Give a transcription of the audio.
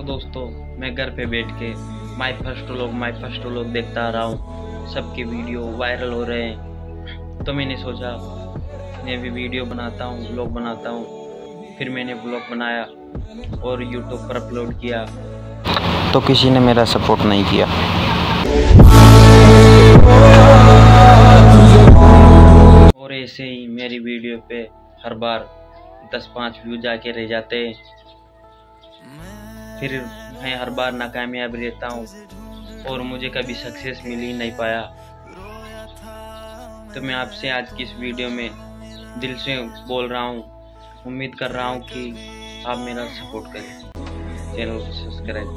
तो दोस्तों, मैं घर पे बैठ के माई फ़र्स्ट लोग माई फ़र्स्ट लोग देखता आ रहा हूँ। सबके वीडियो वायरल हो रहे हैं। तो मैंने सोचा, मैं भी वीडियो बनाता हूँ ब्लॉग बनाता हूँ। फिर मैंने ब्लॉग बनाया और यूट्यूब पर अपलोड किया। तो किसी ने मेरा सपोर्ट नहीं किया। और ऐसे ही मेरी वीडियो पे हर बार दस पाँच व्यू जाके रह जाते हैं। फिर मैं हर बार नाकामयाब रहता हूँ और मुझे कभी सक्सेस मिल ही नहीं पाया। तो मैं आपसे आज की इस वीडियो में दिल से बोल रहा हूँ, उम्मीद कर रहा हूँ कि आप मेरा सपोर्ट करें। चैनल को सब्सक्राइब